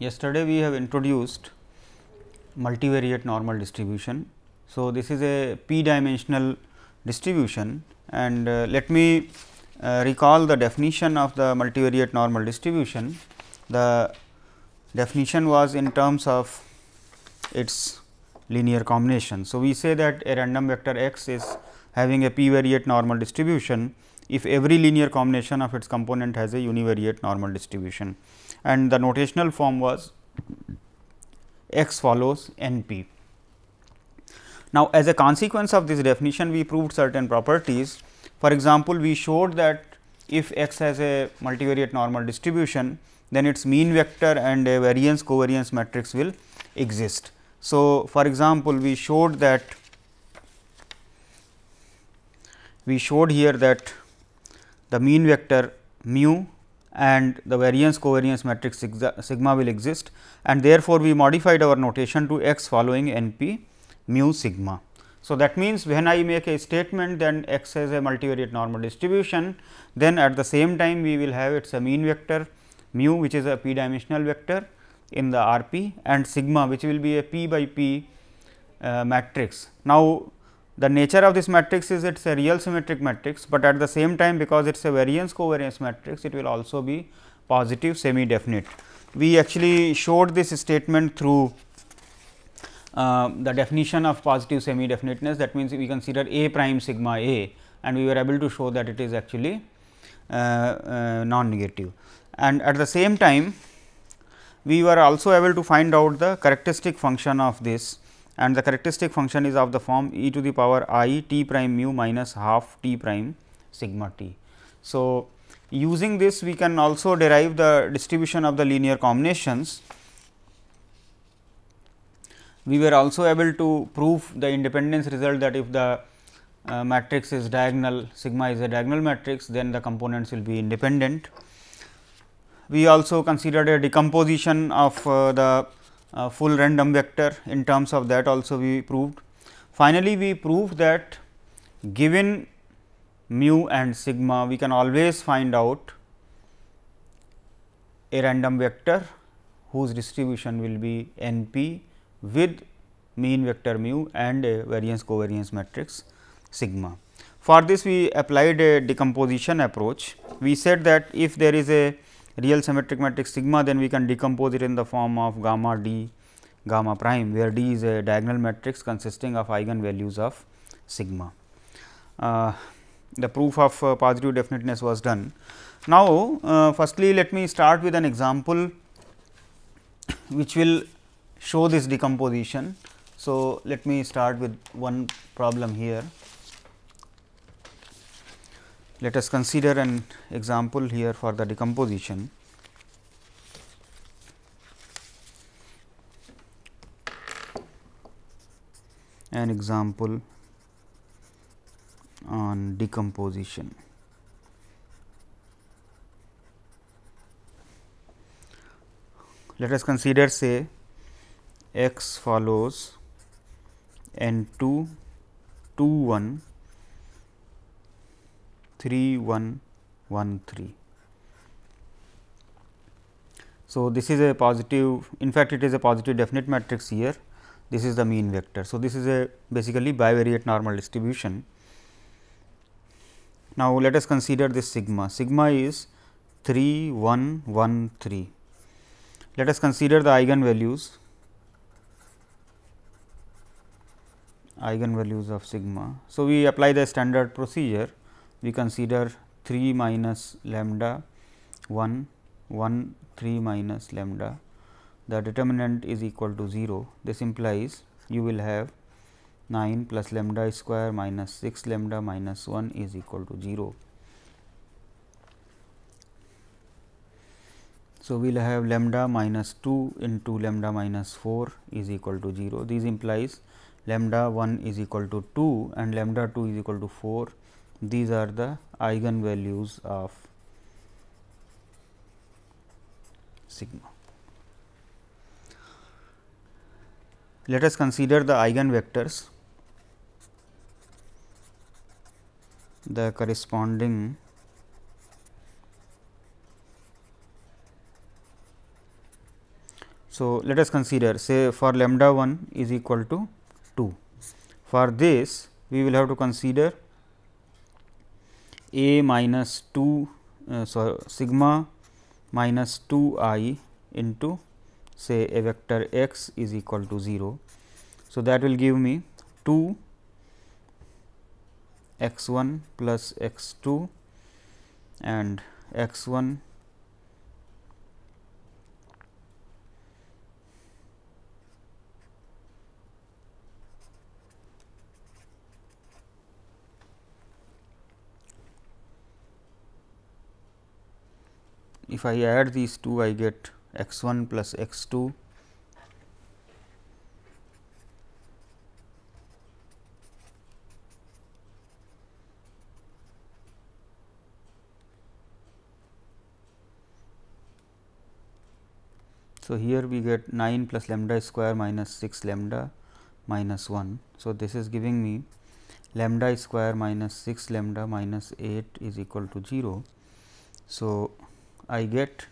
yesterday we have introduced multivariate normal distribution. So, this is a p dimensional distribution and uh, let me uh, recall the definition of the multivariate normal distribution. The definition was in terms of its linear combination. So, we say that a random vector x is having a p variate normal distribution if every linear combination of its component has a univariate normal distribution and the notational form was x follows n p. Now, as a consequence of this definition we proved certain properties. For example, we showed that if x has a multivariate normal distribution, then its mean vector and a variance covariance matrix will exist. So, for example, we showed that we showed here that the mean vector mu and the variance covariance matrix sigma will exist and therefore, we modified our notation to x following n p mu sigma. So, that means, when I make a statement then x has a multivariate normal distribution, then at the same time we will have its a mean vector mu which is a p dimensional vector in the R p and sigma which will be a p by p uh, matrix. Now, the nature of this matrix is it is a real symmetric matrix, but at the same time because it is a variance covariance matrix it will also be positive semi definite. We actually showed this statement through uh, the definition of positive semi definiteness that means, we consider a prime sigma a and we were able to show that it is actually uh, uh, non negative. And at the same time we were also able to find out the characteristic function of this and the characteristic function is of the form e to the power i t prime mu minus half t prime sigma t. So, using this we can also derive the distribution of the linear combinations. We were also able to prove the independence result that if the uh, matrix is diagonal sigma is a diagonal matrix then the components will be independent. We also considered a decomposition of uh, the full random vector in terms of that also we proved. Finally, we proved that given mu and sigma we can always find out a random vector whose distribution will be n p with mean vector mu and a variance covariance matrix sigma. For this we applied a decomposition approach. We said that if there is a real symmetric matrix sigma then we can decompose it in the form of gamma d gamma prime where d is a diagonal matrix consisting of eigenvalues of sigma. Uh, the proof of uh, positive definiteness was done. Now, uh, firstly let me start with an example which will show this decomposition. So, let me start with one problem here. Let us consider an example here for the decomposition. An example on decomposition. Let us consider say x follows n 2 2 1 3 1 1 3. So, this is a positive in fact, it is a positive definite matrix here this is the mean vector. So, this is a basically bivariate normal distribution. Now, let us consider this sigma, sigma is 3 1 1 3. Let us consider the eigenvalues eigenvalues of sigma. So, we apply the standard procedure we consider 3 minus lambda 1 1 3 minus lambda the determinant is equal to 0. This implies you will have 9 plus lambda square minus 6 lambda minus 1 is equal to 0. So, we will have lambda minus 2 into lambda minus 4 is equal to 0. This implies lambda 1 is equal to 2 and lambda 2 is equal to 4 these are the eigenvalues of sigma. Let us consider the eigen vectors, the corresponding So, let us consider say for lambda 1 is equal to 2. For this we will have to consider a minus 2 uh, so sigma minus 2 i into say a vector x is equal to 0. So, that will give me 2 x 1 plus x 2 and x 1 if I add these two I get x 1 plus x 2 So, here we get 9 plus lambda square minus 6 lambda minus 1. So, this is giving me lambda square minus 6 lambda minus 8 is equal to 0. So, I get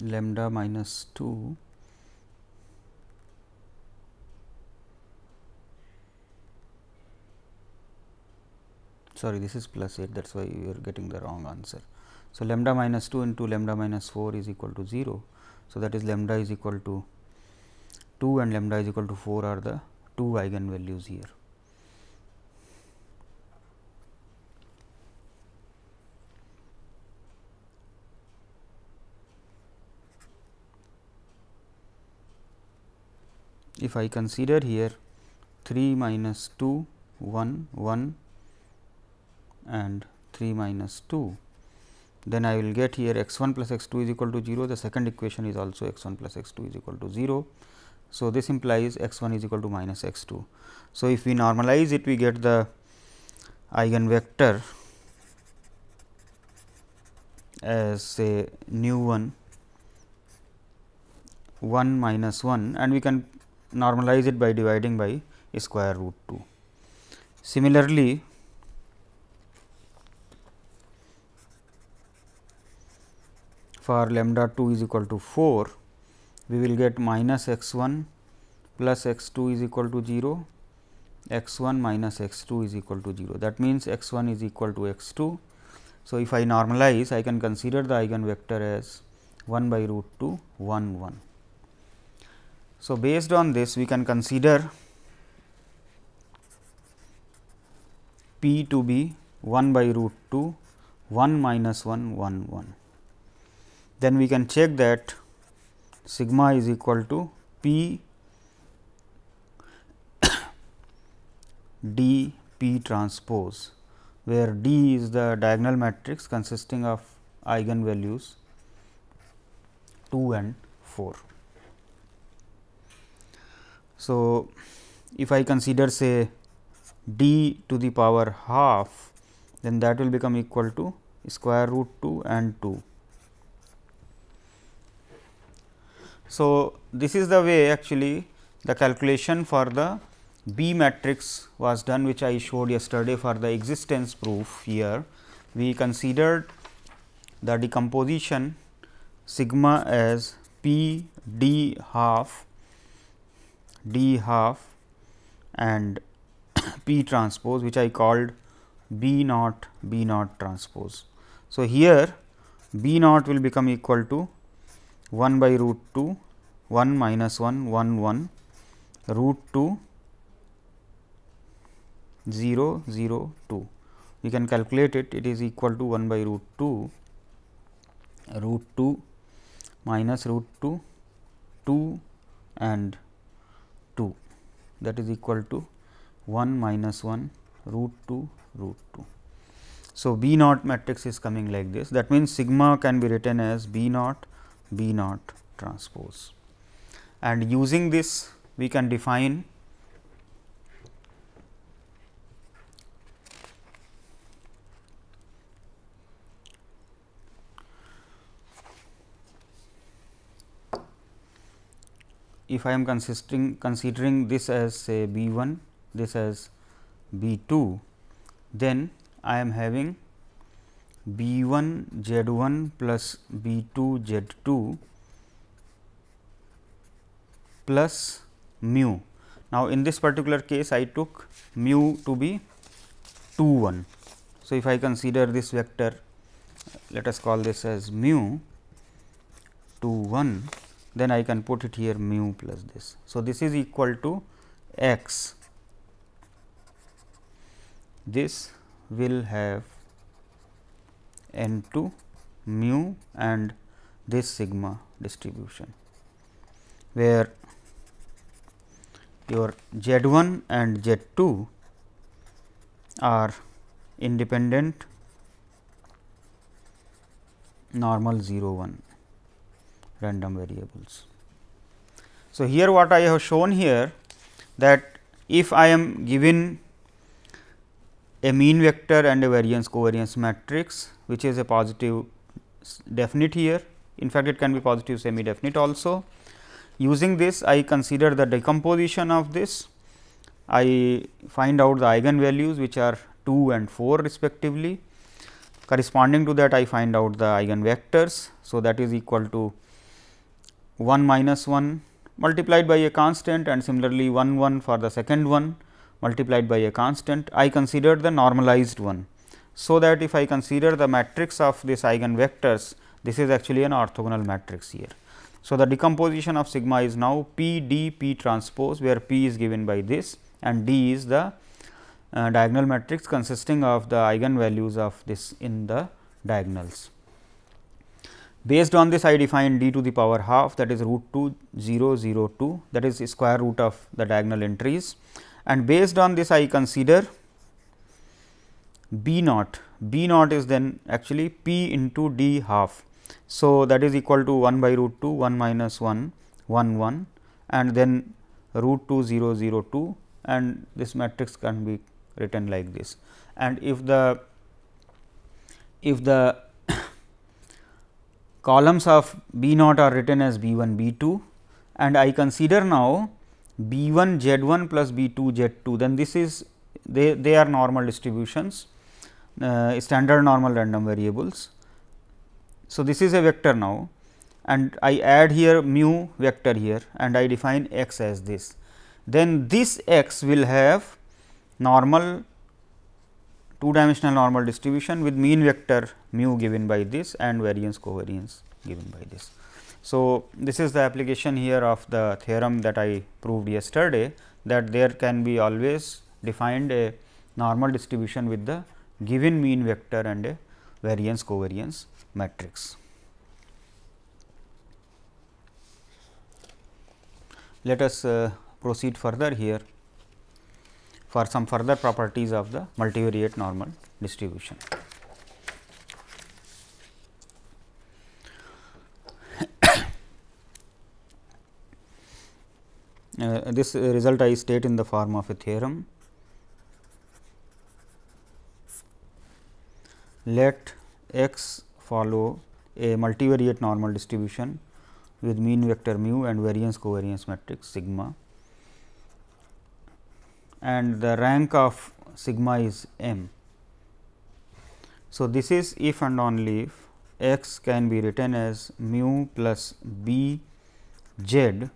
lambda minus 2 sorry this is plus 8 that is why you are getting the wrong answer. So, lambda minus 2 into lambda minus 4 is equal to 0. So, that is lambda is equal to 2 and lambda is equal to 4 are the two eigenvalues here. If I consider here 3 minus 2 1 1 and 3 minus 2 then I will get here x 1 plus x 2 is equal to 0 the second equation is also x 1 plus x 2 is equal to 0. So, this implies x 1 is equal to minus x 2. So, if we normalize it we get the eigenvector as say nu 1 1 minus 1 and we can normalize it by dividing by square root 2. Similarly, for lambda 2 is equal to 4, we will get minus x 1 plus x 2 is equal to 0, x 1 minus x 2 is equal to 0. That means, x 1 is equal to x 2. So, if I normalize, I can consider the eigenvector as 1 by root 2 1 1. So, based on this we can consider p to be 1 by root 2 1 minus 1 1 1 then we can check that sigma is equal to p d p transpose where d is the diagonal matrix consisting of eigenvalues 2 and 4. So, if I consider say d to the power half then that will become equal to square root 2 and 2 So, this is the way actually the calculation for the B matrix was done which I showed yesterday for the existence proof here. We considered the decomposition sigma as P d half d half and P transpose which I called B naught B naught transpose. So, here B naught will become equal to 1 by root 2 1 minus 1 1 1 root 2 0 0 2 we can calculate it. It is equal to 1 by root 2 root 2 minus root 2 2 and 2 that is equal to 1 minus 1 root 2 root 2. So, B naught matrix is coming like this. That means, sigma can be written as B naught B naught transpose. And using this we can define if I am considering considering this as say B 1, this as B 2 then I am having B 1 Z 1 plus B 2 Z 2 plus mu. Now, in this particular case I took mu to be 2 1. So, if I consider this vector let us call this as mu 2 1 then I can put it here mu plus this. So, this is equal to x this will have n 2 mu and this sigma distribution, where your z 1 and z 2 are independent normal 0 1 random variables. So, here what I have shown here that if I am given a mean vector and a variance covariance matrix which is a positive definite here. In fact, it can be positive semi definite also. Using this I consider the decomposition of this, I find out the eigenvalues which are 2 and 4 respectively. Corresponding to that I find out the eigenvectors. So, that is equal to 1 minus 1 multiplied by a constant and similarly 1 1 for the second one multiplied by a constant, I consider the normalized one. So, that if I consider the matrix of this eigenvectors, this is actually an orthogonal matrix here. So, the decomposition of sigma is now P d P transpose, where P is given by this and D is the uh, diagonal matrix consisting of the eigenvalues of this in the diagonals. Based on this I define d to the power half that is root 2 0 0 2 that is square root of the diagonal entries and based on this I consider B naught, B naught is then actually P into D half. So, that is equal to 1 by root 2 1 minus 1 1 1 and then root 2 0 0 2 and this matrix can be written like this. And if the if the columns of B naught are written as B 1 B 2 and I consider now B 1 Z 1 plus B 2 Z 2 then this is they, they are normal distributions uh, standard normal random variables. So, this is a vector now and I add here mu vector here and I define x as this. Then this x will have normal two dimensional normal distribution with mean vector mu given by this and variance covariance given by this. So, this is the application here of the theorem that I proved yesterday that there can be always defined a normal distribution with the given mean vector and a variance covariance matrix. Let us uh, proceed further here for some further properties of the multivariate normal distribution. Uh, this result I state in the form of a theorem. Let x follow a multivariate normal distribution with mean vector mu and variance covariance matrix sigma and the rank of sigma is m. So, this is if and only if x can be written as mu plus b z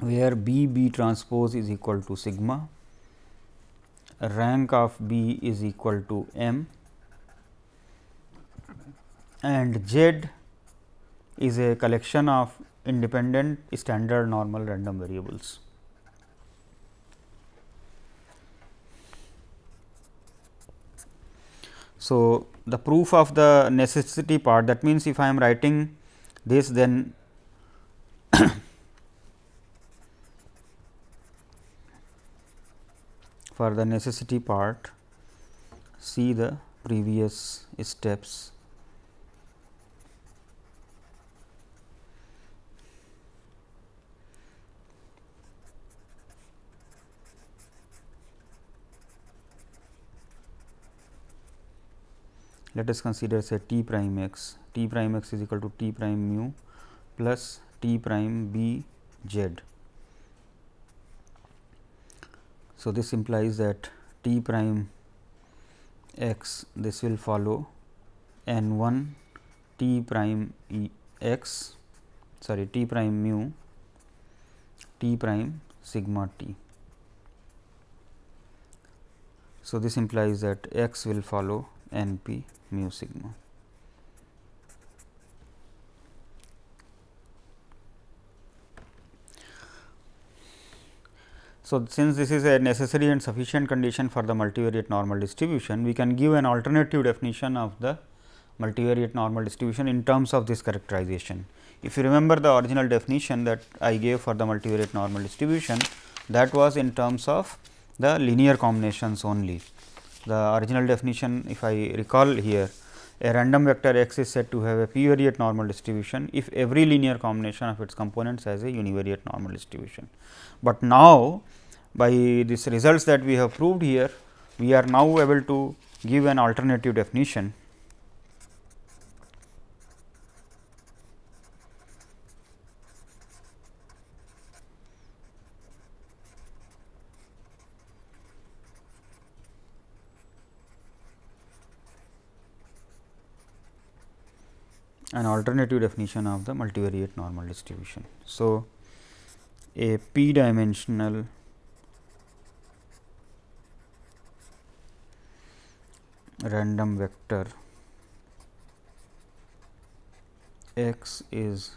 where B B transpose is equal to sigma, rank of B is equal to m and Z is a collection of independent standard normal random variables. So, the proof of the necessity part that means, if I am writing this then for the necessity part see the previous steps. Let us consider say t prime x. t prime x is equal to t prime mu plus t prime b z So, this implies that t prime x this will follow n 1 t prime e x sorry t prime mu t prime sigma t. So, this implies that x will follow n p mu sigma. So, since this is a necessary and sufficient condition for the multivariate normal distribution, we can give an alternative definition of the multivariate normal distribution in terms of this characterization. If you remember the original definition that I gave for the multivariate normal distribution, that was in terms of the linear combinations only. The original definition, if I recall here, a random vector x is said to have a p-variate normal distribution if every linear combination of its components has a univariate normal distribution. But now, by these results that we have proved here, we are now able to give an alternative definition an alternative definition of the multivariate normal distribution. So, a p dimensional random vector x is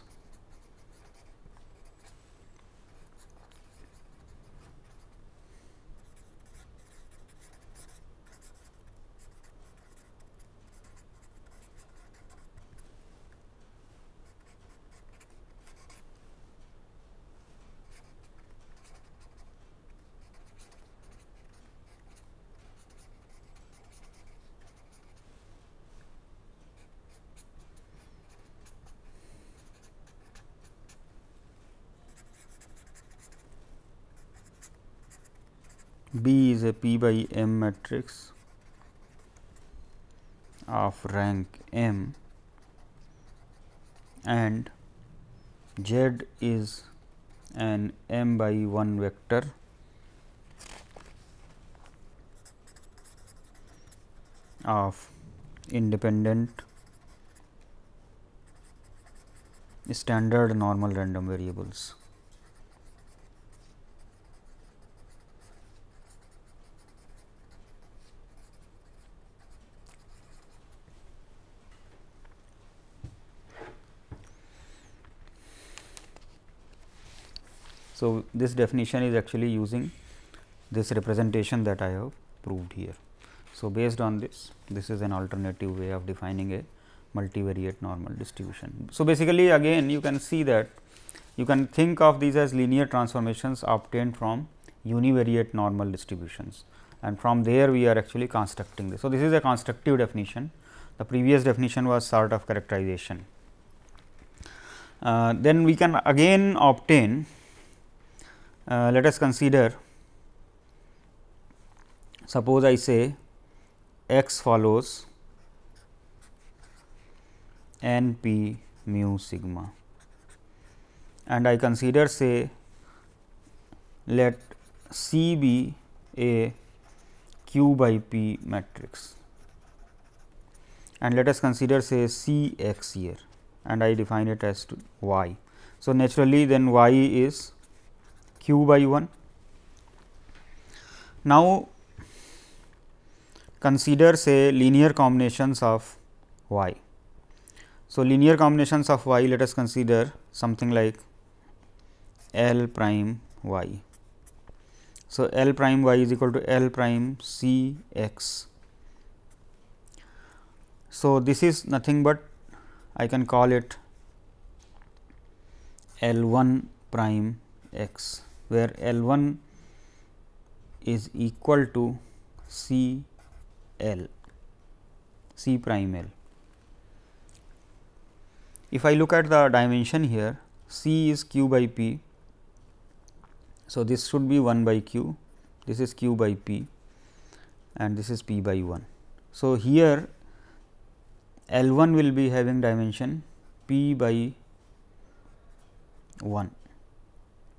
B is a P by M matrix of rank M and Z is an M by 1 vector of independent standard normal random variables. So, this definition is actually using this representation that I have proved here. So, based on this, this is an alternative way of defining a multivariate normal distribution. So, basically again you can see that you can think of these as linear transformations obtained from univariate normal distributions and from there we are actually constructing this. So, this is a constructive definition, the previous definition was sort of characterization. Uh, then we can again obtain Uh, let us consider suppose I say x follows n p mu sigma. And I consider say let C be a q by p matrix. And let us consider say C x here. And I define it as y. So, naturally then y is q by 1. Now, consider say linear combinations of y. So, linear combinations of y let us consider something like L prime y. So, L prime y is equal to L prime C x. So, this is nothing but I can call it L 1 prime x where L 1 is equal to C L C prime L. If I look at the dimension here C is q by p. So, this should be 1 by q, this is q by p and this is p by 1. So, here L 1 will be having dimension p by 1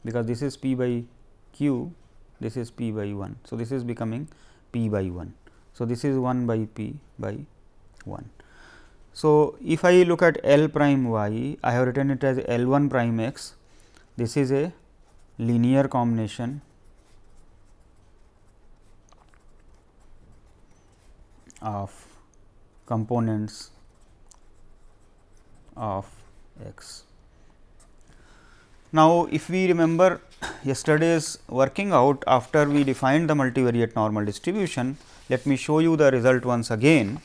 because this is p by q, this is p by 1. So, this is becoming p by 1. So, this is 1 by p by 1. So, if I look at L prime y, I have written it as L 1 prime x. This is a linear combination of components of x. Now, if we remember yesterday's working out after we defined the multivariate normal distribution, let me show you the result once again.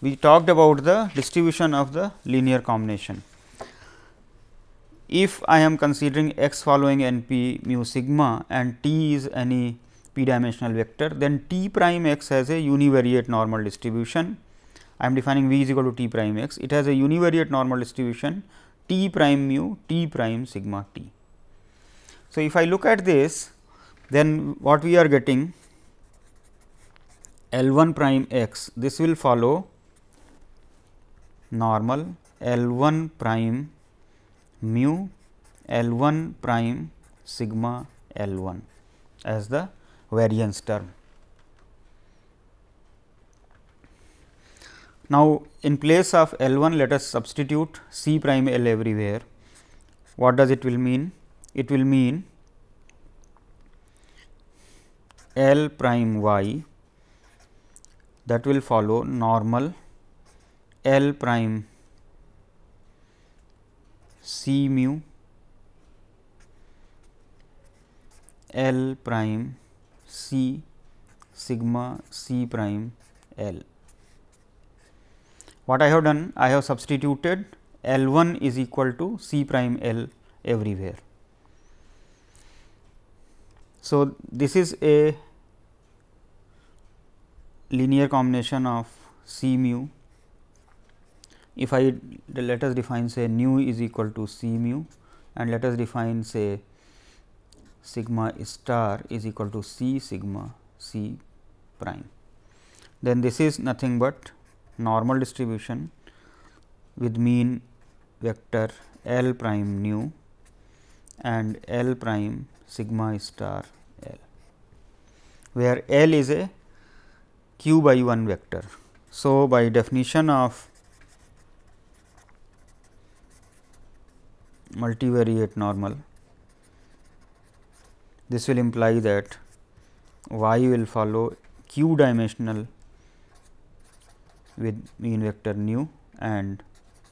We talked about the distribution of the linear combination. If I am considering x following n p mu sigma and t is any p dimensional vector, then t prime x has a univariate normal distribution. I am defining v is equal to t prime x. It has a univariate normal distribution t prime mu t prime sigma t. So, if I look at this, then what we are getting L 1 prime x, this will follow normal L 1 prime mu L 1 prime sigma L 1 as the variance term. Now, in place of L 1 let us substitute C prime L everywhere. What does it will mean? It will mean L prime y that will follow normal L prime C mu L prime C sigma C prime L. What I have done? I have substituted L 1 is equal to C prime L everywhere. So, this is a linear combination of C mu if I let us define say nu is equal to C mu and let us define say sigma star is equal to C sigma C prime. Then this is nothing but normal distribution with mean vector L prime nu and L prime sigma star L, where L is a q by 1 vector. So, by definition of multivariate normal. This will imply that y will follow q dimensional with mean vector nu and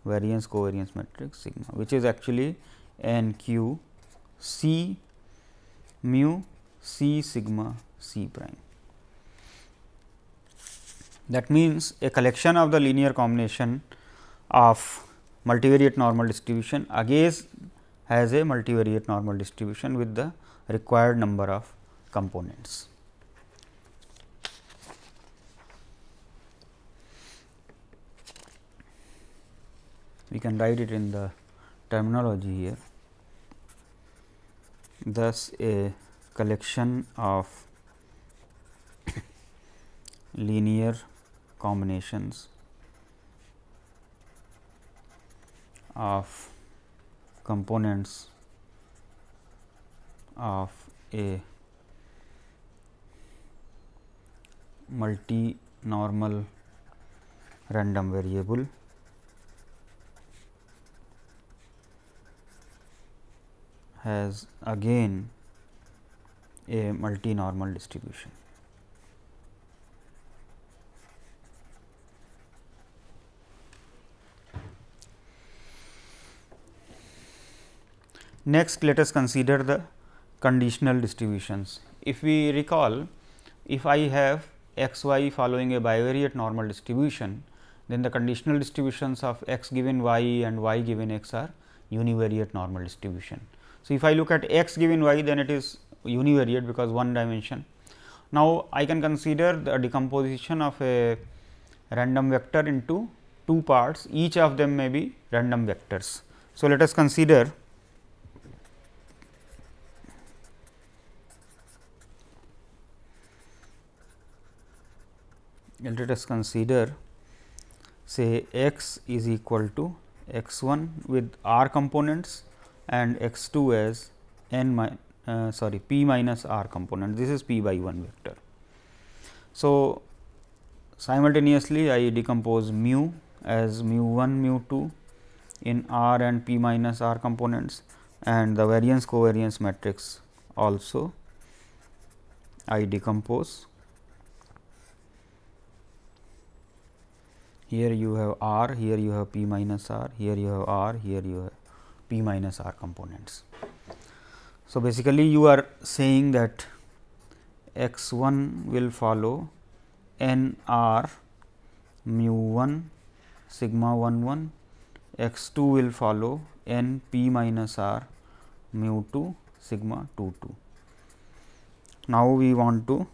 variance covariance matrix sigma, which is actually n q c mu c sigma c prime. That means, a collection of the linear combination of multivariate normal distribution again has a multivariate normal distribution with the required number of components. We can write it in the terminology here. Thus, a collection of linear combinations of components of a multi normal random variable has again a multi normal distribution. Next, let us consider the conditional distributions. If we recall, if I have x y following a bivariate normal distribution, then the conditional distributions of x given y and y given x are univariate normal distribution. So, if I look at x given y, then it is univariate because one dimension. Now, I can consider the decomposition of a random vector into two parts, each of them may be random vectors. So, let us consider let us consider say x is equal to x 1 with r components and x 2 as n uh, sorry p minus r component this is p by 1 vector. So, simultaneously I decompose mu as mu 1 mu 2 in R and P minus R components and the variance covariance matrix also I decompose. Here you have R, here you have P minus R, here you have R, here you have P minus R components. So, basically you are saying that x 1 will follow n r mu 1 sigma 1 1 x 2 will follow n p minus r mu 2 sigma 2 2. Now, we want to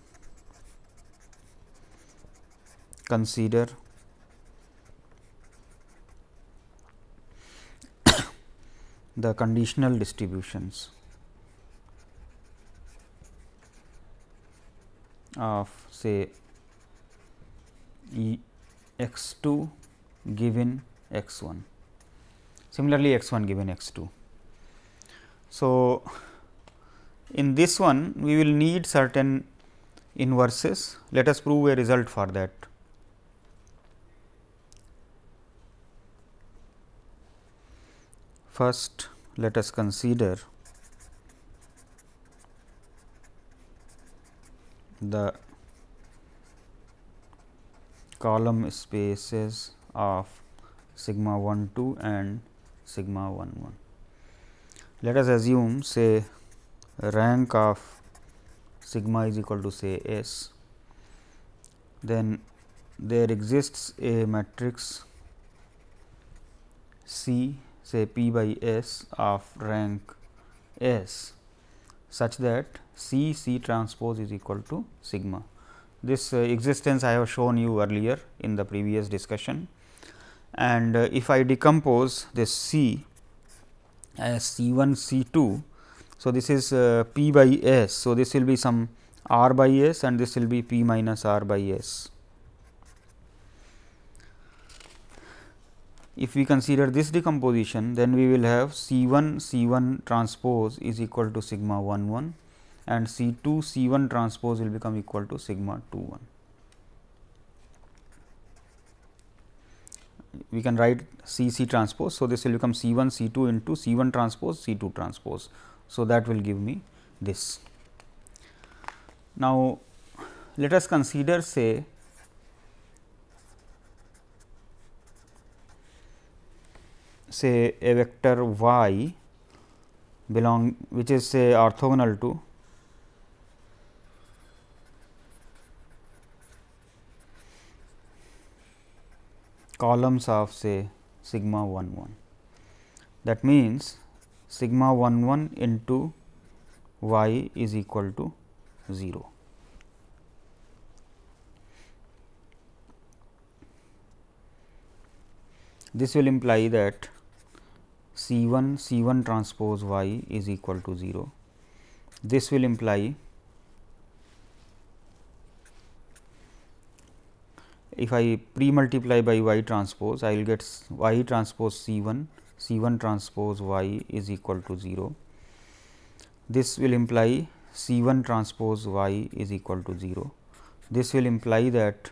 consider the conditional distributions of say e x 2 given x 1 similarly x 1 given x 2. So, in this one we will need certain inverses let us prove a result for that. First let us consider the column spaces of sigma 1 2 and sigma 1 1. Let us assume say rank of sigma is equal to say S, then there exists a matrix C say P by S of rank S such that C C transpose is equal to sigma. This uh, existence I have shown you earlier in the previous discussion and uh, if I decompose this C as C 1 C 2. So, this is uh, P by S. So, this will be some R by S and this will be P minus R by S. If we consider this decomposition, then we will have C 1 C 1 transpose is equal to sigma 1 1 and C 2 C 1 transpose will become equal to sigma 2 1. We can write C C transpose. So, this will become C 1 C 2 into C 1 transpose C 2 transpose. So, that will give me this. Now, let us consider say say a vector y belong which is say orthogonal to columns of say sigma 1 1. That means, sigma 1 1 into y is equal to 0. This will imply that C 1 C 1 transpose y is equal to 0. This will imply if I pre multiply by y transpose, I will get y transpose C 1, C 1 transpose y is equal to 0. This will imply C 1 transpose y is equal to 0. This will imply that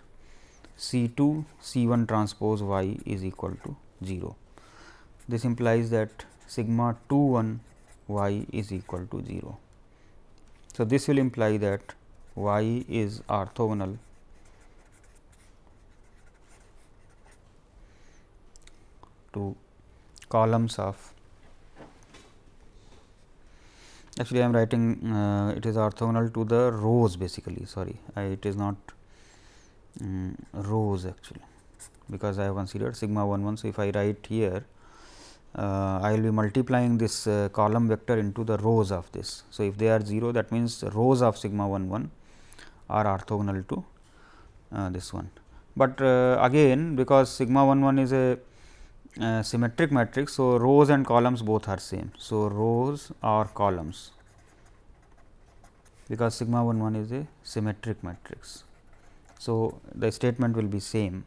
C 2 C 1 transpose y is equal to 0. This implies that sigma 2 1 y is equal to 0. So, this will imply that y is orthogonal to columns of actually I am writing uh, it is orthogonal to the rows basically sorry I, it is not um, rows actually because I have considered sigma 1 1. So, if I write here I will be multiplying this uh, column vector into the rows of this. So, if they are 0 that means rows of sigma 1 1 are orthogonal to uh, this one. But uh, again because sigma 1 1 is a uh, symmetric matrix. So, rows and columns both are same. So, rows or columns because sigma 1 1 is a symmetric matrix. So, the statement will be same.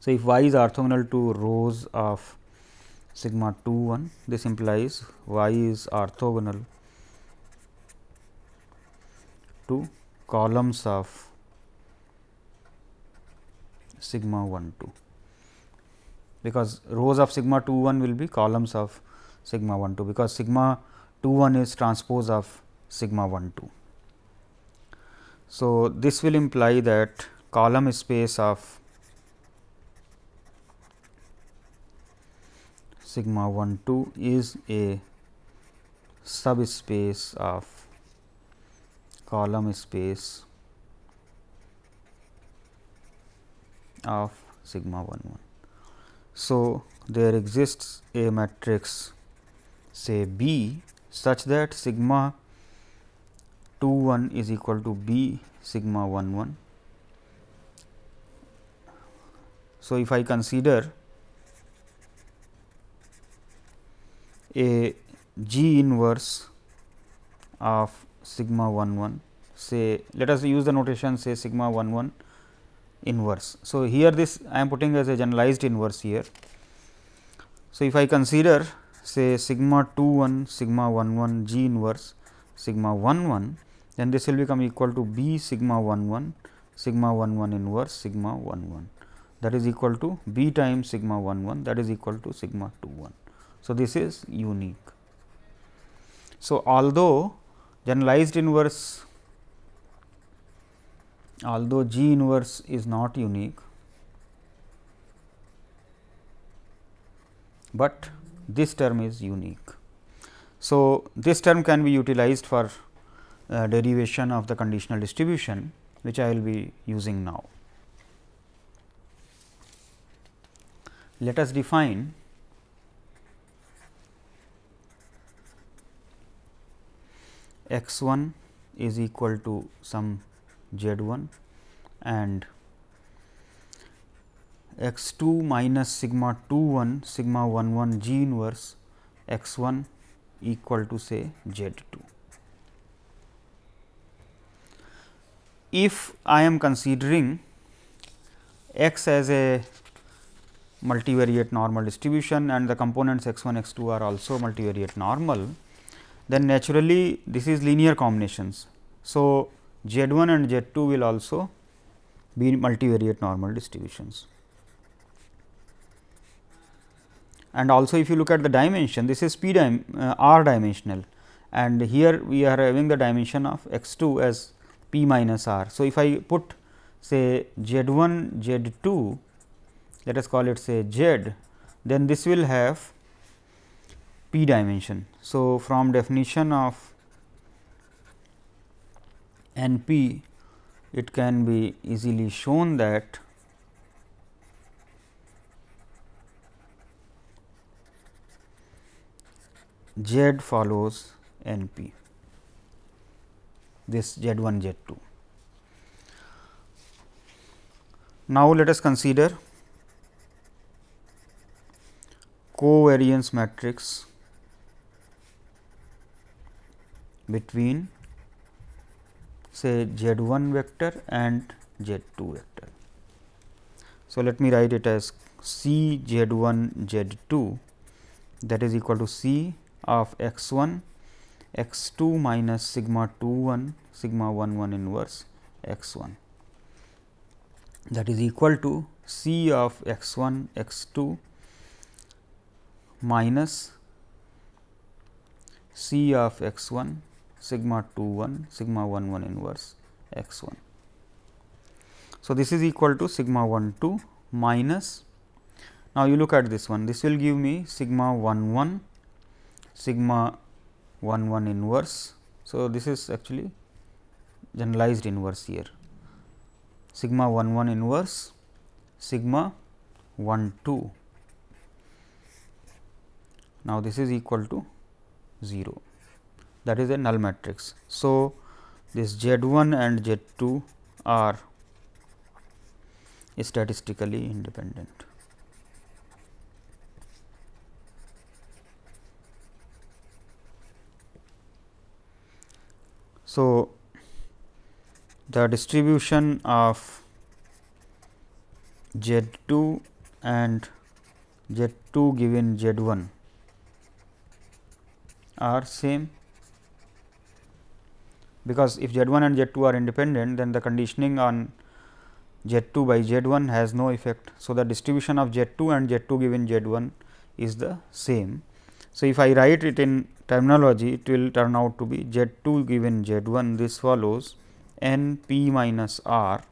So, if y is orthogonal to rows of sigma 2 1 this implies y is orthogonal to columns of sigma 1 2 because rows of sigma 2 1 will be columns of sigma 1 2 because sigma 2 1 is transpose of sigma 1 2. So, this will imply that column space of sigma 1 2 is a subspace of column space of sigma 1 1. So, there exists a matrix say B such that sigma 2 1 is equal to B sigma 1 1. So, if I consider a G inverse of sigma 1 1 say let us use the notation say sigma 1 1 inverse. So, here this I am putting as a generalized inverse here. So, if I consider say sigma 2 1 sigma 1 1 G inverse sigma 1 1 then this will become equal to B sigma 1 1 sigma 1 1 inverse sigma 1 1 that is equal to B times sigma 1 1 that is equal to sigma 2 1. So, this is unique. So, although generalized inverse although G inverse is not unique, but this term is unique. So, this term can be utilized for uh, derivation of the conditional distribution which I will be using now. Let us define x 1 is equal to some z 1 and x 2 minus sigma 2 1 sigma 1 1 g inverse x 1 equal to say z 2. If I am considering x as a multivariate normal distribution and the components x 1 x 2 are also multivariate normal, then naturally this is linear combinations. So, Z 1 and Z 2 will also be multivariate normal distributions. And also if you look at the dimension, this is p dim uh, r dimensional and here we are having the dimension of x 2 as p minus r. So, if I put say z 1 z 2 let us call it say z, then this will have p dimension. So, from definition of N p it can be easily shown that Z follows N p this Z 1 Z 2. Now, let us consider covariance matrix between say z 1 vector and z 2 vector. So, let me write it as C z 1 z 2 that is equal to C of x 1 x 2 minus sigma 2 1 sigma 1 1 inverse x 1 that is equal to C of x 1 x 2 minus C of x 1 sigma 2 1 sigma 1 1 inverse x 1. So, this is equal to sigma 1 2 minus now you look at this one this will give me sigma 1 1 sigma 1 1 inverse. So, this is actually generalized inverse here sigma 1 1 inverse sigma 1 2. Now, this is equal to 0 that is a null matrix. So, this Z 1 and Z 2 are statistically independent. So, the distribution of Z 2 and Z 2 given Z 1 are same because if Z 1 and Z 2 are independent then the conditioning on Z 2 by Z 1 has no effect. So, the distribution of Z 2 and Z 2 given Z 1 is the same. So, if I write it in terminology it will turn out to be Z 2 given Z 1 this follows n p minus r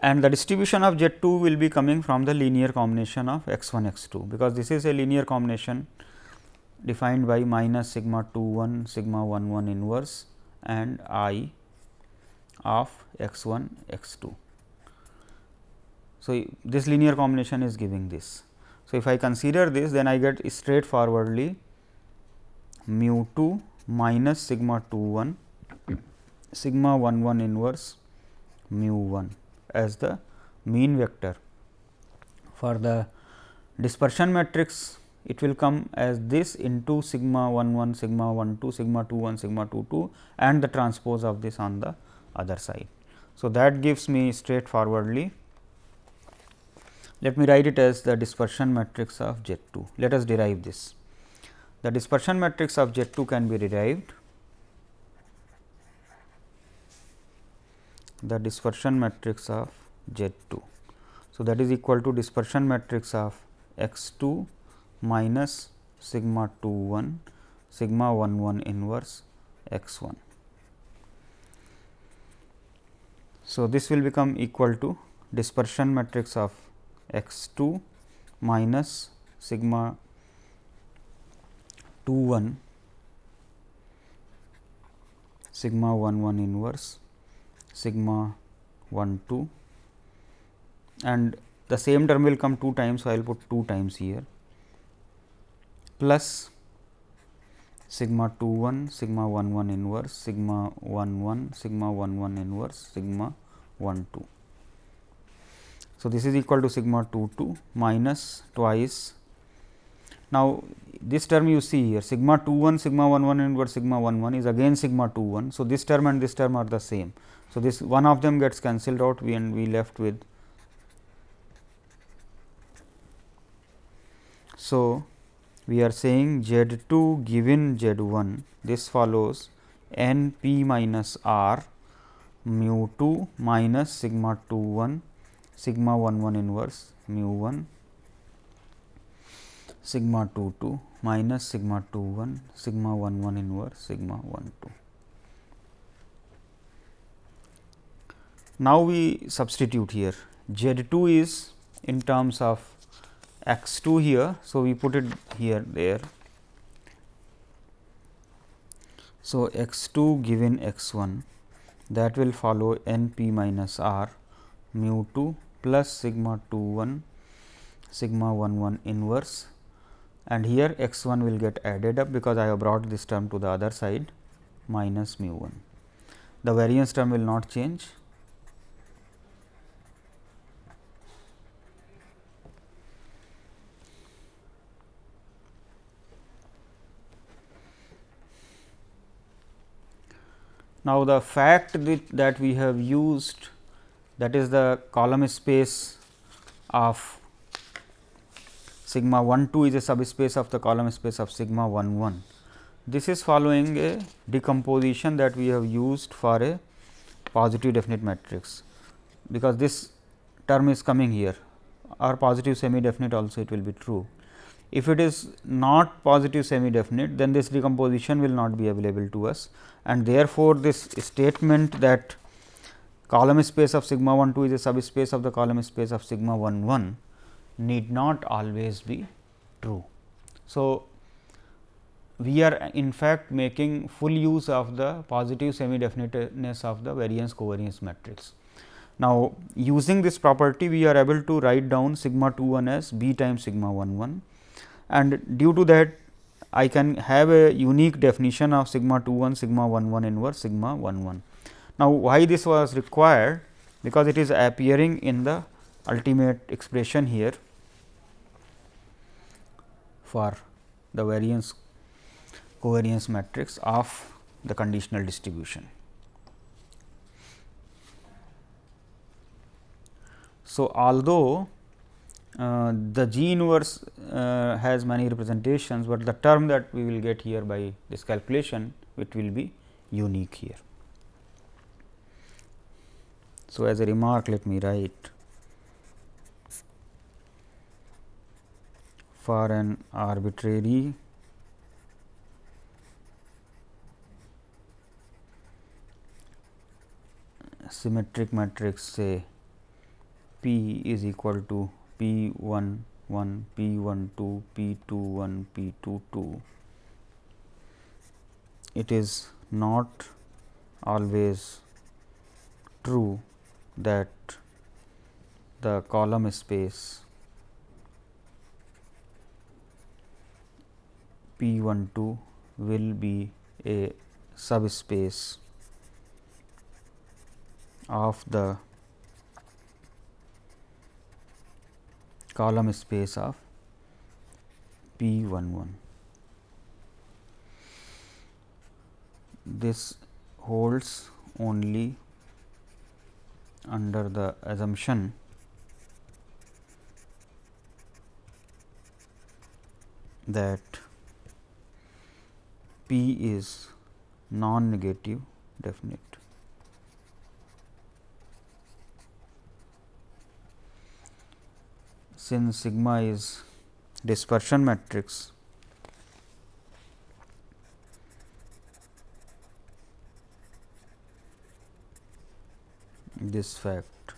and the distribution of Z 2 will be coming from the linear combination of x 1 x 2, because this is a linear combination defined by minus sigma 2 1 sigma 1 1 inverse and i of x 1 x 2. So, this linear combination is giving this. So, if I consider this then I get straightforwardly mu 2 minus sigma 2 1 sigma 1 1 inverse mu 1 as the mean vector. For the dispersion matrix it will come as this into sigma 1 1 sigma 1 2 sigma 2 1 sigma 2 2 and the transpose of this on the other side. So, that gives me straightforwardly let me write it as the dispersion matrix of Z 2. Let us derive this. The dispersion matrix of Z 2 can be derived the dispersion matrix of Z 2. So, that is equal to dispersion matrix of x 2 minus sigma 2 1 sigma 1 1 inverse x 1. So, this will become equal to dispersion matrix of x 2 minus sigma 2 1 sigma 1 1 inverse sigma 1 2 and the same term will come 2 times. So, I will put 2 times here plus sigma 2 1 sigma 1 1 inverse sigma 1 1 sigma 1 1 inverse sigma 1 2. So, this is equal to sigma 2 2 minus twice. Now, this term you see here sigma 2 1 sigma 1 1 inverse sigma 1 1 is again sigma 2 1. So, this term and this term are the same. So, this one of them gets cancelled out we and we left with. So, we are saying Z 2 given Z 1 this follows n p minus r mu 2 minus sigma 2 1 sigma 1 1 inverse mu 1 sigma 2 2 minus sigma 2 1 sigma 1 1 inverse sigma 1 2. Now, we substitute here Z 2 is in terms of x 2 here. So, we put it here there. So, x 2 given x 1 that will follow n p minus r mu 2 plus sigma 2 1 sigma 1 1 inverse and here x 1 will get added up because I have brought this term to the other side minus mu 1. The variance term will not change Now, the fact that we have used that is the column space of sigma 1 2 is a subspace of the column space of sigma 1 1. This is following a decomposition that we have used for a positive definite matrix, because this term is coming here or positive semi definite also it will be true. If it is not positive semi definite, then this decomposition will not be available to us and therefore, this statement that column space of sigma 1 2 is a subspace of the column space of sigma 1 1 need not always be true. So, we are in fact making full use of the positive semi definiteness of the variance covariance matrix. Now, using this property we are able to write down sigma 2 1 as b times sigma 1 1 and due to that I can have a unique definition of sigma 2 1 sigma 1 1 inverse sigma 1 1. Now, why this was required because it is appearing in the ultimate expression here for the variance covariance matrix of the conditional distribution. So, although uh, the G inverse uh, has many representations, but the term that we will get here by this calculation it will be unique here. So, as a remark let me write for an arbitrary symmetric matrix say P is equal to P 1 1 P 1 2 P 2 1 P 2 2 it is not always true that the column space P 1 2 will be a subspace of the column space of P 1 1. This holds only under the assumption that P is non negative definite. Since sigma is dispersion matrix this fact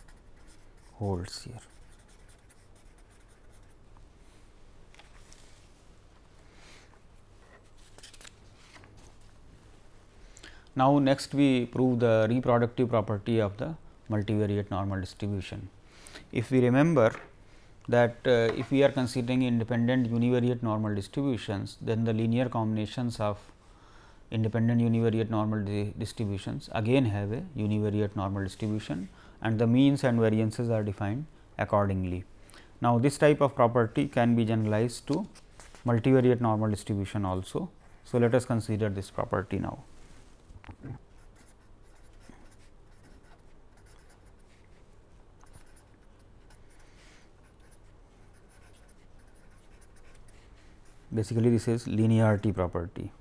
holds here. Now, next we prove the reproductive property of the multivariate normal distribution. If we remember that uh, if we are considering independent univariate normal distributions, then the linear combinations of independent univariate normal di distributions again have a univariate normal distribution and the means and variances are defined accordingly. Now, this type of property can be generalized to multivariate normal distribution also. So, let us consider this property now. Basically, this is linearity property.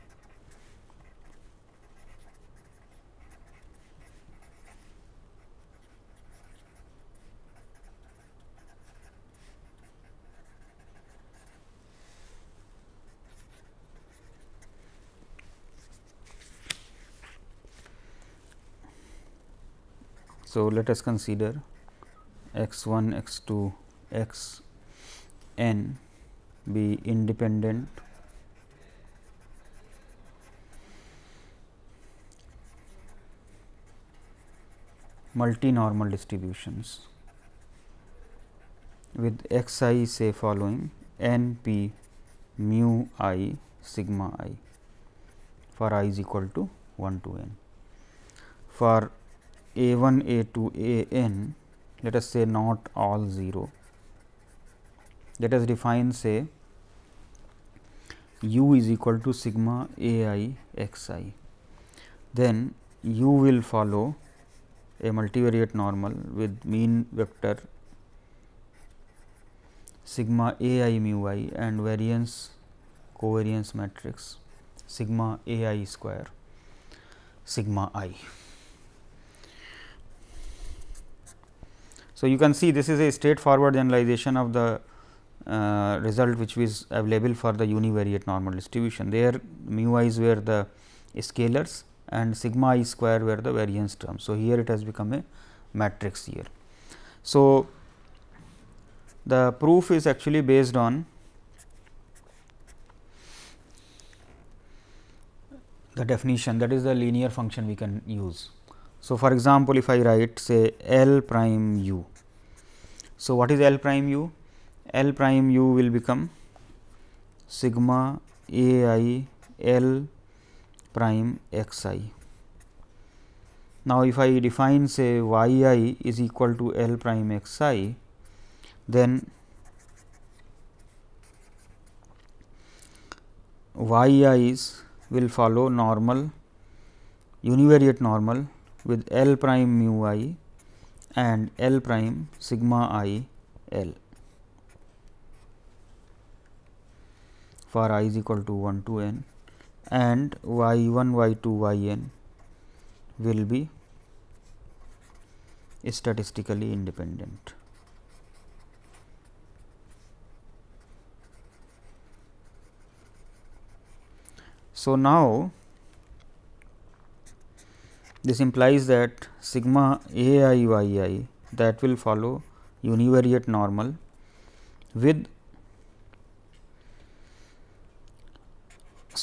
So, let us consider x 1 x 2 x n be independent multinormal distributions with x i say following n p mu i sigma i for i is equal to 1 to n. For a 1 a 2 a n let us say not all 0 let us define say u is equal to sigma a i x i then u will follow a multivariate normal with mean vector sigma a i mu i and variance covariance matrix sigma a i square sigma i. So, you can see this is a straightforward generalization of the uh, result which is available for the univariate normal distribution. There mu i's were the scalars and sigma i square were the variance terms. So, here it has become a matrix here. So, the proof is actually based on the definition that is the linear function we can use. So, for example, if I write say L prime u so, what is L prime u? L prime U will become sigma A I L prime X I now if I define say Y I is equal to L prime X I then Y I's will follow normal univariate normal with L prime mu I and L prime sigma I L for i is equal to 1 to n and y 1 y 2 y n will be statistically independent. So, now this implies that sigma a i y i that will follow univariate normal with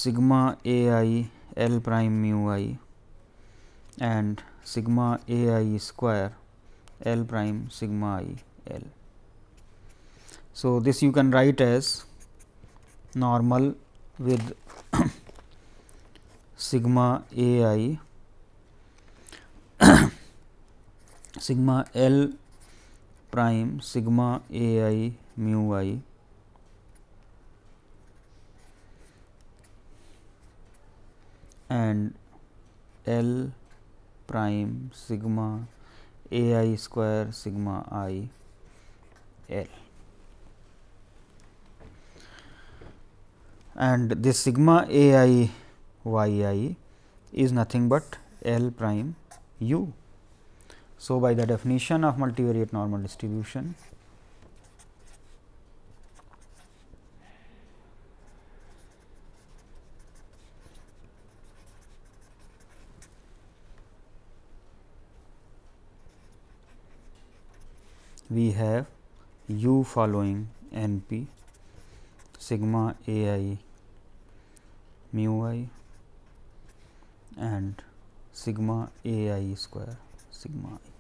sigma a i l prime mu i and sigma a i square l prime sigma i l. So, this you can write as normal with sigma a i sigma L prime sigma A i mu i and L prime sigma A i square sigma i L. And this sigma A i y i is nothing but L prime u. So, by the definition of multivariate normal distribution, we have u following n p sigma a i mu i and sigma a i square sigma i.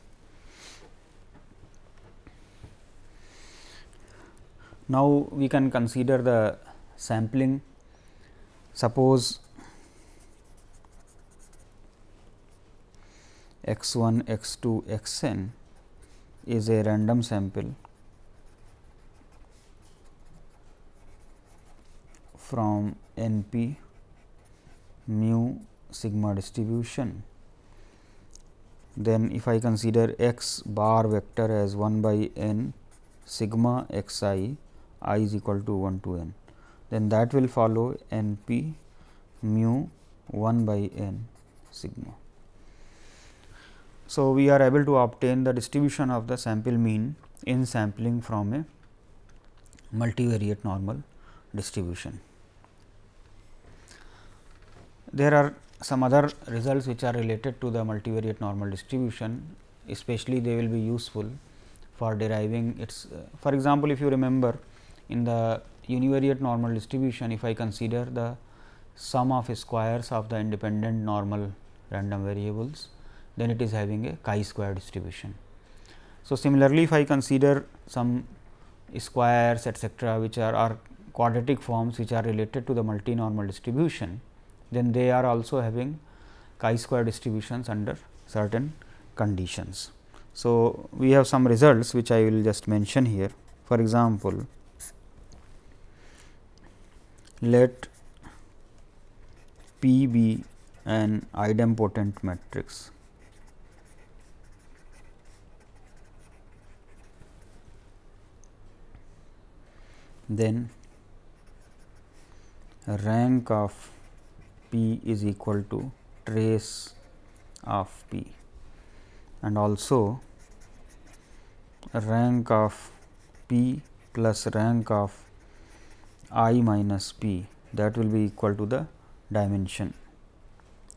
Now, we can consider the sampling. Suppose x 1, x 2, x n is a random sample from n p mu sigma distribution. Then if I consider x bar vector as 1 by n sigma x i i is equal to 1 to n, then that will follow n p mu 1 by n sigma. So, we are able to obtain the distribution of the sample mean in sampling from a multivariate normal distribution. There are some other results which are related to the multivariate normal distribution, especially they will be useful for deriving its. Uh, for example, if you remember in the univariate normal distribution, if I consider the sum of squares of the independent normal random variables, then it is having a chi square distribution. So, similarly, if I consider some squares etcetera, which are, are quadratic forms which are related to the multinormal distribution, then they are also having chi square distributions under certain conditions. So, we have some results which I will just mention here. For example, let P be an idempotent matrix. Then rank of P is equal to trace of P and also rank of P plus rank of i minus p that will be equal to the dimension.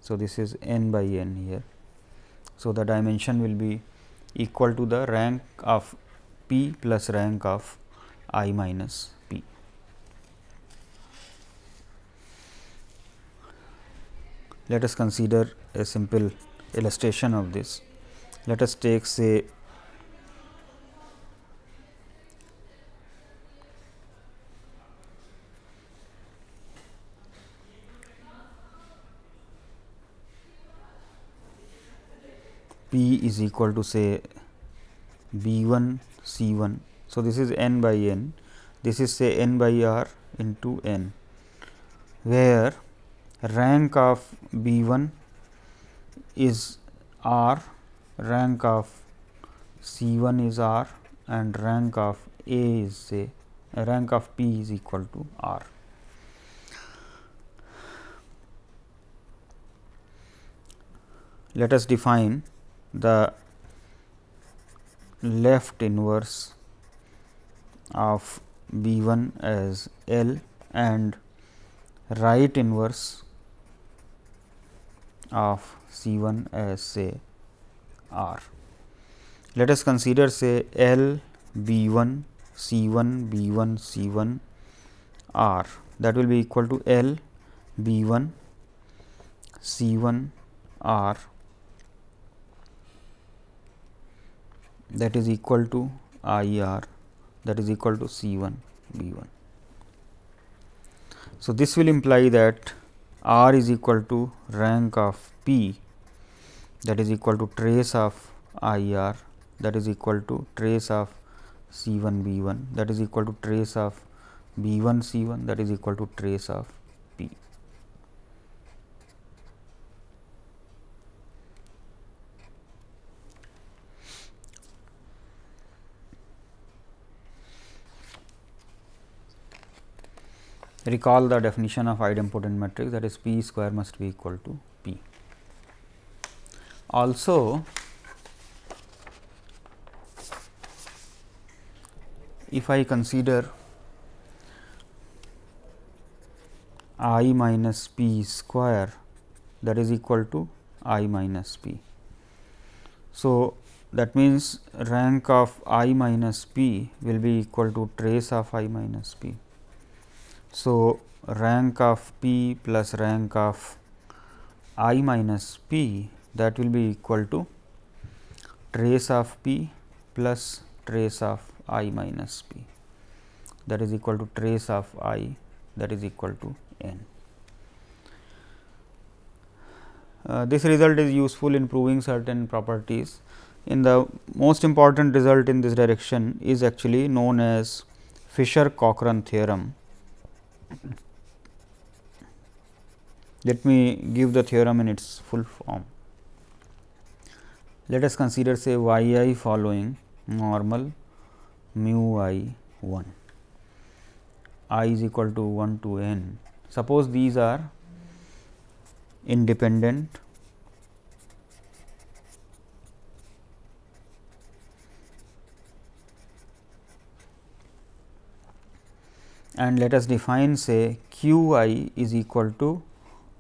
So, this is n by n here. So, the dimension will be equal to the rank of p plus rank of i minus p. Let us consider a simple illustration of this. Let us take say P is equal to say B 1 C 1. So, this is n by n, this is say n by r into n, where rank of B 1 is r, rank of C 1 is r and rank of A is say rank of P is equal to r. let us define the left inverse of B 1 as L and right inverse of C 1 as say R. Let us consider say L B 1 C 1 B 1 C 1 R that will be equal to L B 1 C 1 R that is equal to I R that is equal to C 1 B 1. So, this will imply that R is equal to rank of P that is equal to trace of I R that is equal to trace of C 1 B 1 that is equal to trace of B 1 C 1 that is equal to trace of P. Recall the definition of idempotent matrix that is P square must be equal to P. Also, if I consider i minus p square that is equal to i minus p. So, that means rank of i minus p will be equal to trace of i minus p. So, rank of p plus rank of i minus p that will be equal to trace of p plus trace of i minus p that is equal to trace of i that is equal to n. Uh, this result is useful in proving certain properties. In the most important result in this direction is actually known as Fisher Cochran theorem. Let me give the theorem in its full form. Let us consider say y i following normal mu i 1 i is equal to 1 to n Suppose these are independent and let us define say q i is equal to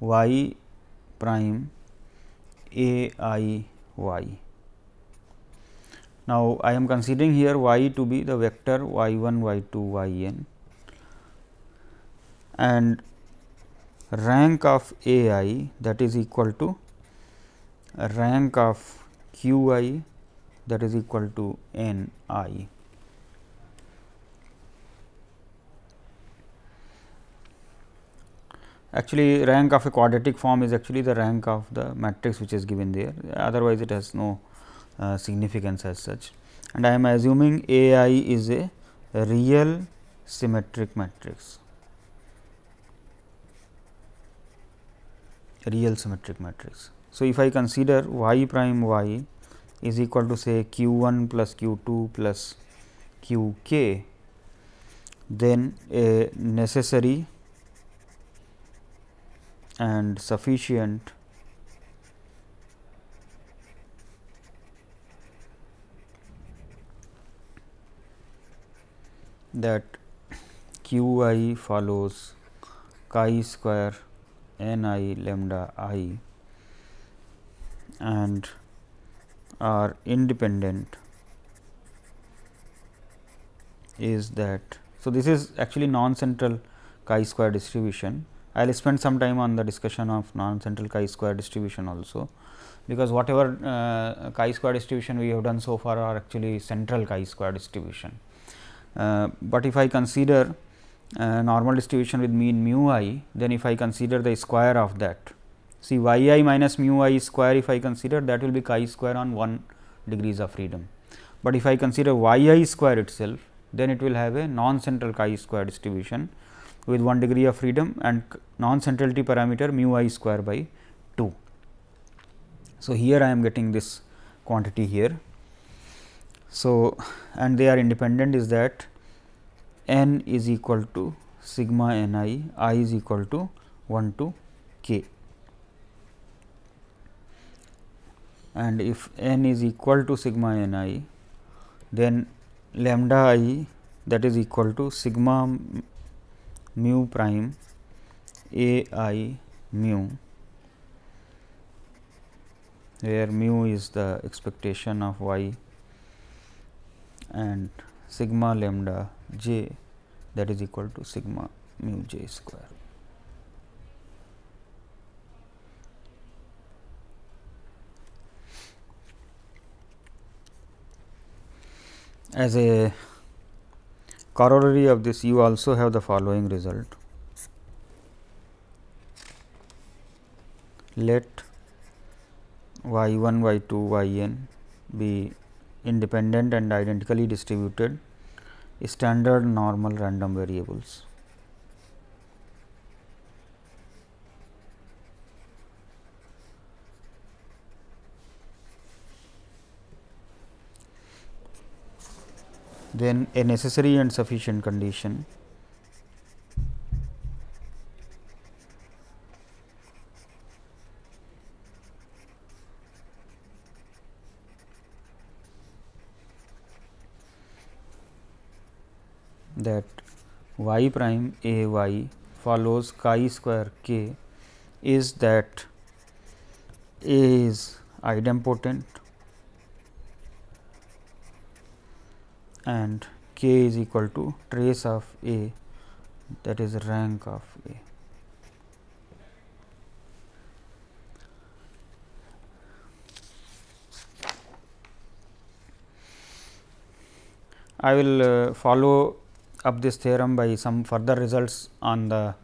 y prime a i y. Now, I am considering here y to be the vector y 1 y 2 y n and rank of A i that is equal to rank of Q i that is equal to N i. Actually, rank of a quadratic form is actually the rank of the matrix which is given there, otherwise it has no uh, significance as such. And I am assuming A i is a real symmetric matrix. real symmetric matrix. So, if I consider y prime y is equal to say q 1 plus q 2 plus q k, then a necessary and sufficient that q i follows chi square n i lambda i and are independent is that. So, this is actually non-central chi square distribution. I will spend some time on the discussion of non-central chi square distribution also, because whatever uh, chi square distribution we have done so far are actually central chi square distribution. Uh, but if I consider uh, normal distribution with mean mu i, then if I consider the square of that, see y i minus mu i square if I consider that will be chi square on 1 degrees of freedom. But if I consider y i square itself, then it will have a non-central chi square distribution with 1 degree of freedom and non-centrality parameter mu i square by 2. So, here I am getting this quantity here. So, and they are independent is that n is equal to sigma n i, i is equal to 1 to k. and if n is equal to sigma n i then lambda i that is equal to sigma mu prime a i mu where mu is the expectation of y and sigma lambda j that is equal to sigma mu j square. As a corollary of this you also have the following result. Let y 1 y 2 y n be independent and identically distributed standard normal random variables. Then a necessary and sufficient condition. That y prime a y follows chi square k is that a is idempotent and k is equal to trace of A that is rank of A. I will uh, follow up this theorem by some further results on the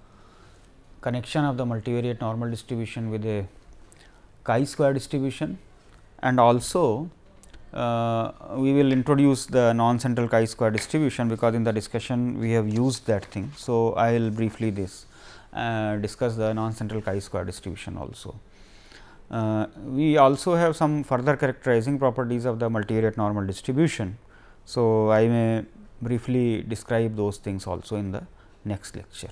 connection of the multivariate normal distribution with a chi square distribution and also we will introduce the non central chi square distribution, because in the discussion we have used that thing. So, I will briefly this uh, discuss the non central chi square distribution also. Uh, we also have some further characterizing properties of the multivariate normal distribution. So, I may briefly describe those things also in the next lecture.